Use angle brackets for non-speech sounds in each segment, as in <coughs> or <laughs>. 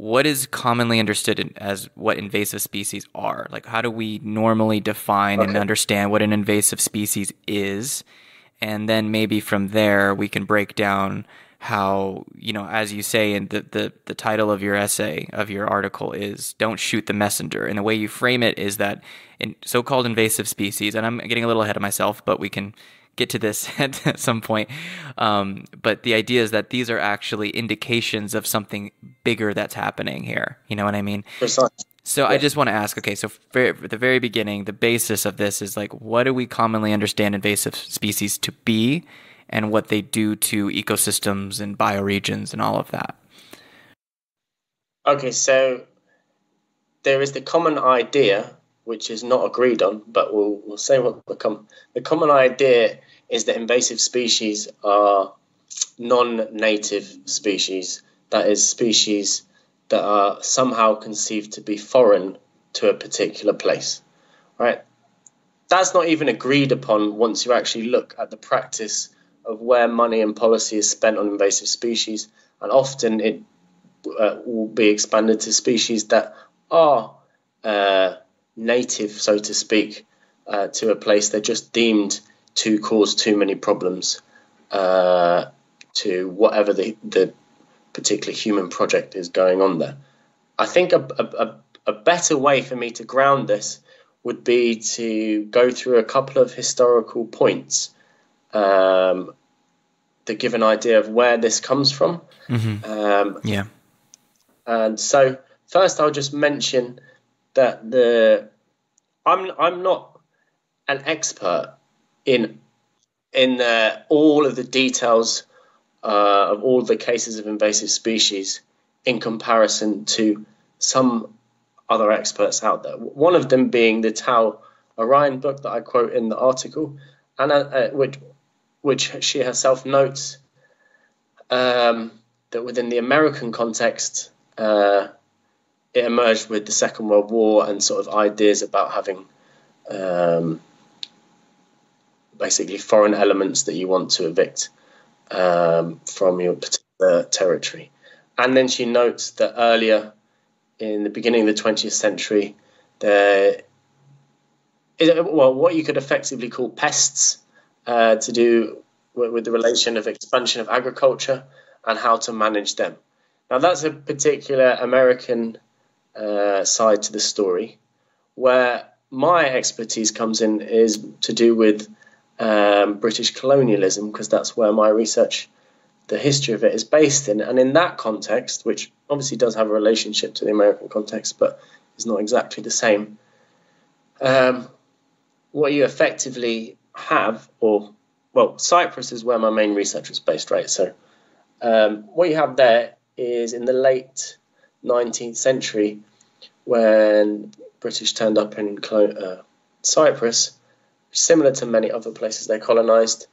what is commonly understood as what invasive species are? Like, how do we normally define okay. and understand what an invasive species is? And then maybe from there, we can break down how, you know, as you say in the, the, the title of your essay, of your article is Don't Shoot the Messenger. And the way you frame it is that in so called invasive species, and I'm getting a little ahead of myself, but we can get to this <laughs> at some point. Um, but the idea is that these are actually indications of something bigger that's happening here. You know what I mean? So yeah. I just want to ask, okay, so for, for the very beginning, the basis of this is like, what do we commonly understand invasive species to be, and what they do to ecosystems and bioregions and all of that? Okay, so there is the common idea, which is not agreed on, but we'll, we'll say what the, com- the common idea is that invasive species are non-native species. That is, species that are somehow conceived to be foreign to a particular place. Right? That's not even agreed upon once you actually look at the practice of where money and policy is spent on invasive species, and often it uh, will be expanded to species that are uh, native, so to speak, uh, to a place. They're just deemed to cause too many problems uh, to whatever the, the particular human project is going on there. I think a, a, a better way for me to ground this would be to go through a couple of historical points um, that give an idea of where this comes from. Mm-hmm. Um, yeah. And so, first, I'll just mention that the I'm I'm not an expert in in uh, all of the details uh, of all the cases of invasive species in comparison to some other experts out there. One of them being the Tao Orion book that I quote in the article, and uh, uh which which she herself notes um, that within the American context, uh, it emerged with the Second World War and sort of ideas about having um, basically foreign elements that you want to evict um, from your particular territory. And then she notes that earlier in the beginning of the 20th century, there is, well, what you could effectively call pests uh, to do with, with the relation of expansion of agriculture and how to manage them. Now, that's a particular American uh, side to the story, where my expertise comes in is to do with um, British colonialism because that's where my research, the history of it, is based in. And in that context, which obviously does have a relationship to the American context, but is not exactly the same, um, what you effectively have, or well, Cyprus is where my main research was based, right? So um, what you have there is in the late 19th century when British turned up in uh, Cyprus similar to many other places they colonized.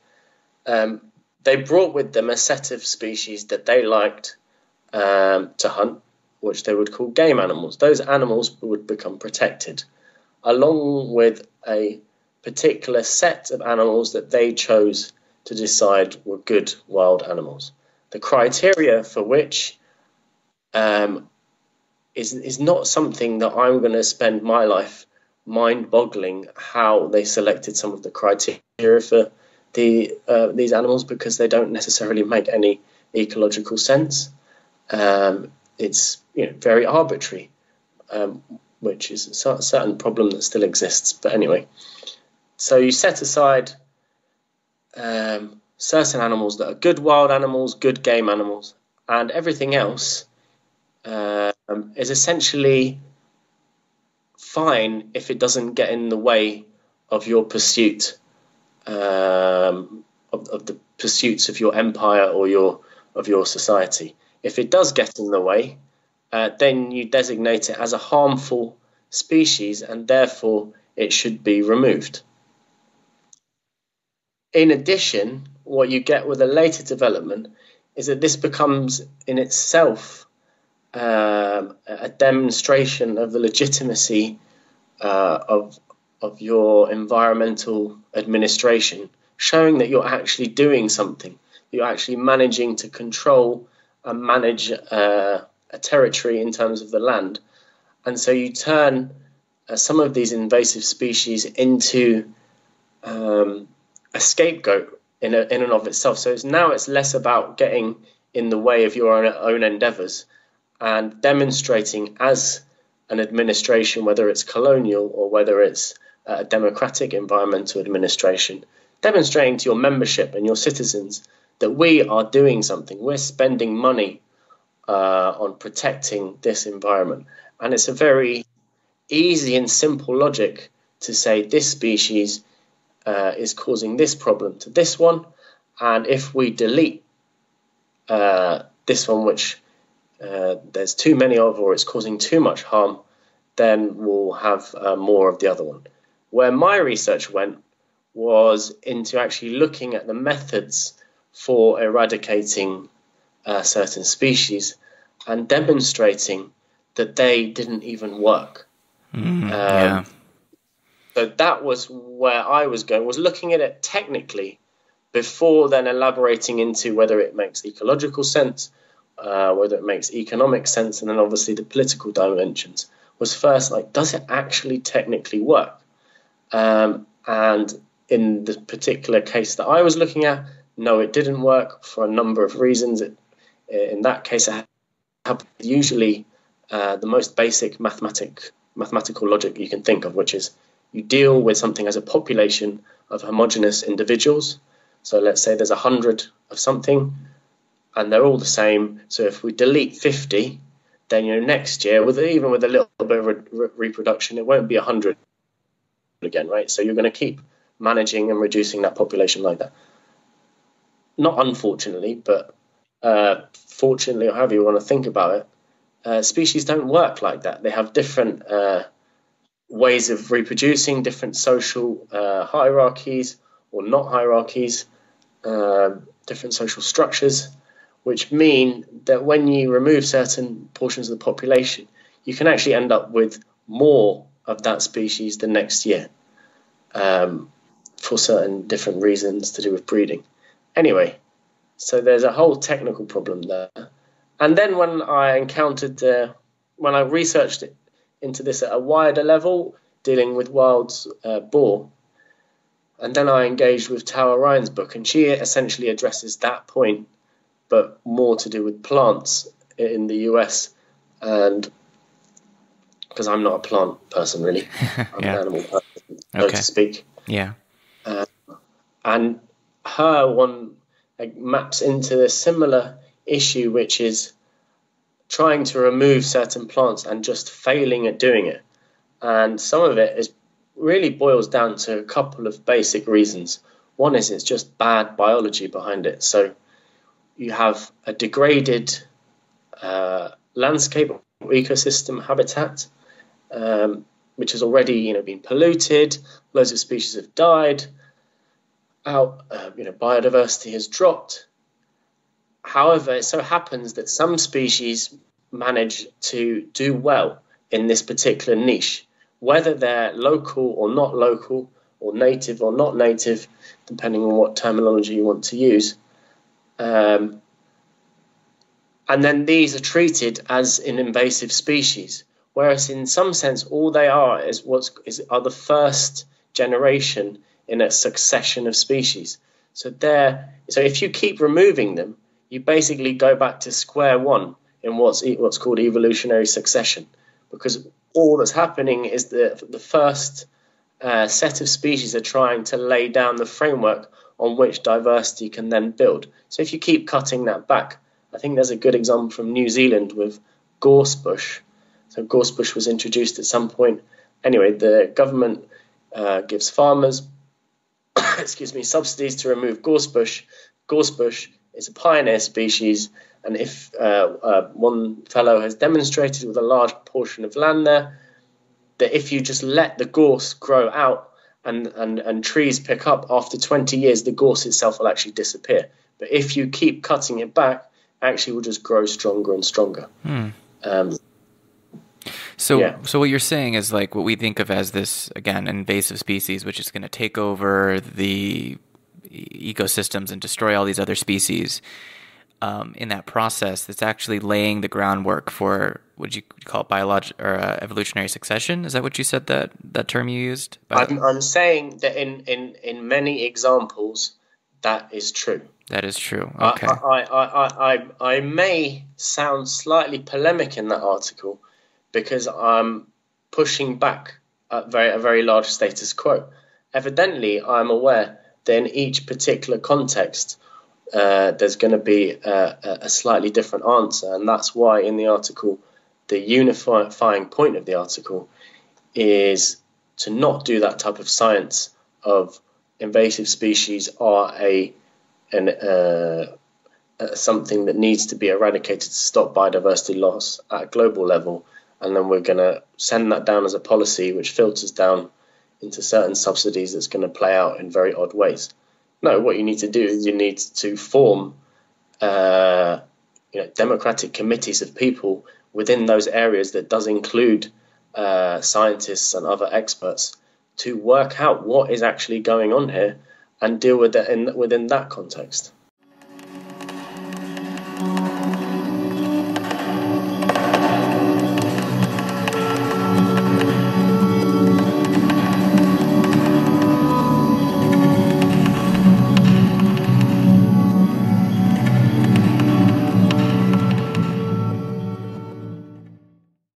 Um, they brought with them a set of species that they liked um, to hunt, which they would call game animals. Those animals would become protected, along with a particular set of animals that they chose to decide were good wild animals. The criteria for which um, is, is not something that I'm going to spend my life mind-boggling how they selected some of the criteria for the uh, these animals because they don't necessarily make any ecological sense. Um, it's you know, very arbitrary, um, which is a certain problem that still exists. But anyway, so you set aside um, certain animals that are good wild animals, good game animals, and everything else um, is essentially fine if it doesn't get in the way of your pursuit um, of, of, the pursuits of your empire or your of your society. If it does get in the way, uh, then you designate it as a harmful species and therefore it should be removed. In addition, what you get with a later development is that this becomes in itself um, a demonstration of the legitimacy uh, of of your environmental administration, showing that you're actually doing something. You're actually managing to control and manage uh, a territory in terms of the land. And so you turn uh, some of these invasive species into um, a scapegoat in, a, in and of itself. So it's, now it's less about getting in the way of your own, own endeavors and demonstrating as an administration, whether it's colonial or whether it's a democratic environmental administration, demonstrating to your membership and your citizens that we are doing something. We're spending money uh, on protecting this environment. And it's a very easy and simple logic to say this species uh, is causing this problem to this one. And if we delete uh, this one, which uh, there's too many of, or it's causing too much harm, then we'll have uh, more of the other one. Where my research went was into actually looking at the methods for eradicating uh, certain species and demonstrating that they didn't even work. Mm, um, yeah. So that was where I was going, was looking at it technically before then elaborating into whether it makes ecological sense, uh, whether it makes economic sense, and then obviously the political dimensions. Was first like, does it actually technically work? Um, and in the particular case that I was looking at, no, it didn't work for a number of reasons. It, in that case, it usually uh, the most basic mathematic mathematical logic you can think of, which is you deal with something as a population of homogeneous individuals. So let's say there's a hundred of something, and they're all the same. So if we delete 50, then you know next year, with even with a little bit of re- reproduction, it won't be a hundred again, right? So you're going to keep managing and reducing that population like that. Not unfortunately, but uh, fortunately, or however you want to think about it, uh, species don't work like that. They have different uh, ways of reproducing, different social uh, hierarchies or not hierarchies, um, different social structures, which mean that when you remove certain portions of the population, you can actually end up with more of that species the next year um, for certain different reasons to do with breeding. Anyway, so there's a whole technical problem there. And then when I encountered, uh, when I researched it into this at a wider level, dealing with wild uh, boar, and then I engaged with Tao Orion's book, and she essentially addresses that point, but more to do with plants in the US. And because I'm not a plant person, really, <laughs> I'm yeah. an animal person, so okay. to speak. Yeah. Uh, and her one maps into a similar issue, which is trying to remove certain plants and just failing at doing it. And some of it is really boils down to a couple of basic reasons. One is it's just bad biology behind it. So you have a degraded uh, landscape or ecosystem habitat, um, which has already you know been polluted. Loads of species have died. Out, uh, you know, biodiversity has dropped. However, it so happens that some species manage to do well in this particular niche, whether they're local or not local, or native or not native, depending on what terminology you want to use. Um, and then these are treated as an invasive species, whereas in some sense, all they are is what's is, are the first generation in a succession of species. So there, so if you keep removing them, you basically go back to square one in what's what's called evolutionary succession, because all that's happening is that the first uh, set of species are trying to lay down the framework on which diversity can then build. So if you keep cutting that back, I think there's a good example from New Zealand with gorsebush. So gorsebush was introduced at some point. Anyway, the government uh, gives farmers, <coughs> excuse me, subsidies to remove gorsebush. Gorsebush is a pioneer species, and if uh, uh, one fellow has demonstrated with a large portion of land there that if you just let the gorse grow out and, and, and trees pick up after 20 years, the gorse itself will actually disappear. But if you keep cutting it back, actually will just grow stronger and stronger. Hmm. Um, so, yeah. so what you're saying is like what we think of as this again invasive species, which is going to take over the ecosystems and destroy all these other species. Um, in that process that's actually laying the groundwork for what you call it biological or uh, evolutionary succession? Is that what you said that that term you used? I'm, I'm saying that in, in, in many examples, that is true. That is true. Okay. I, I, I, I, I may sound slightly polemic in that article because I'm pushing back a very, a very large status quo. Evidently, I'm aware that in each particular context, uh, there's going to be a, a, slightly different answer. And that's why in the article, the unifying point of the article is to not do that type of science of invasive species are a an, uh, something that needs to be eradicated to stop biodiversity loss at a global level. And then we're going to send that down as a policy which filters down into certain subsidies that's going to play out in very odd ways. No, what you need to do is you need to form uh, you know, democratic committees of people within those areas that does include uh, scientists and other experts to work out what is actually going on here and deal with it in, within that context.